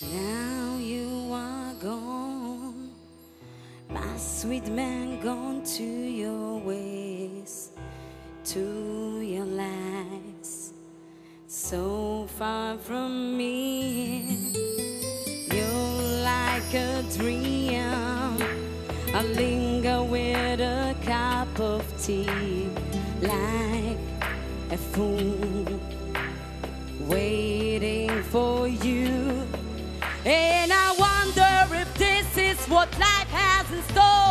Now you are gone, my sweet man, gone to your ways, to your lies, so far from me. You're like a dream, I linger with a cup of tea, like a fool waiting for you. And I wonder if this is what life has in store.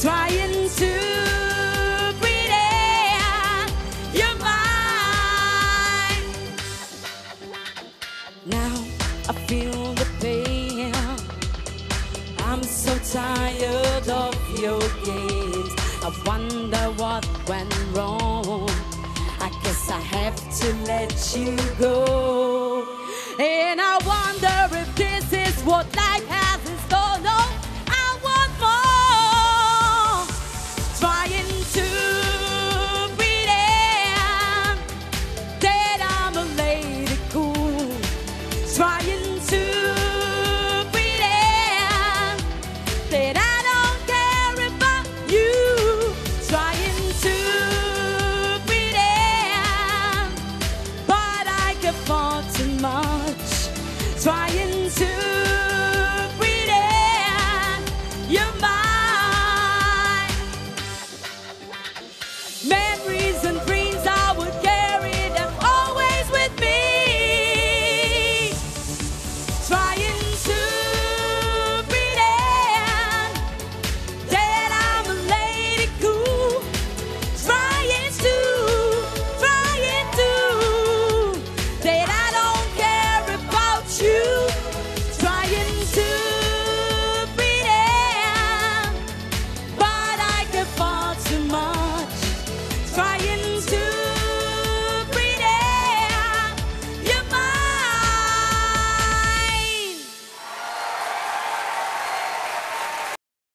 Trying to pretend you're mine. Now I feel the pain. I'm so tired of your games. I wonder what went wrong. I guess I have to let you go. And I wonder será try it.